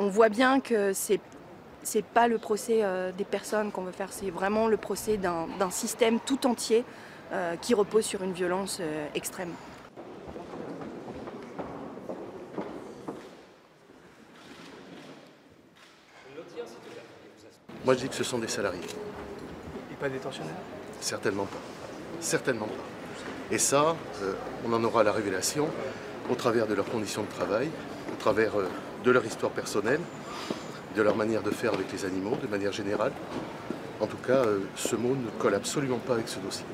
on voit bien que c'est c'est pas le procès euh, des personnes qu'on veut faire, c'est vraiment le procès d'un système tout entier euh, qui repose sur une violence euh, extrême. Moi je dis que ce sont des salariés. Et pas des tensionnaires Certainement pas. Certainement pas. Et ça, on en aura la révélation au travers de leurs conditions de travail, travers de leur histoire personnelle, de leur manière de faire avec les animaux de manière générale. En tout cas, ce mot ne colle absolument pas avec ce dossier.